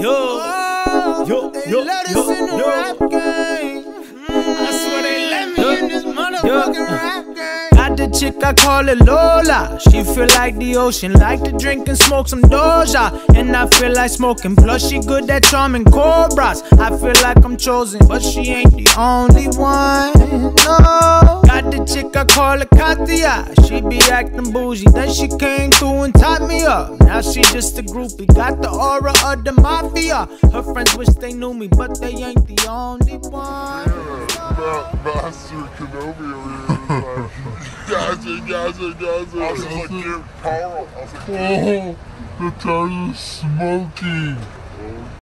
Yo, yo, They yo, let us yo, in the yo. rap game. Mm, I swear they let me Me in this motherfucking rap game. Got the chick I call it Lola. She feel like the ocean, like to drink and smoke some Doja. And I feel like smoking, plus she good at charming cobras. I feel like I'm chosen, but she ain't the only one. No. Got the chick I call it Katia. She be acting bougie, then she came through and tied me up. Now she just a groupie, got the aura of the mafia. Her friends wish they knew me, but they ain't the only one. Ma- Master Kenobi over here was like, Gaza, Gaza, Gaza. I was just like, dude, Carl. I was like, oh, the time is smoking.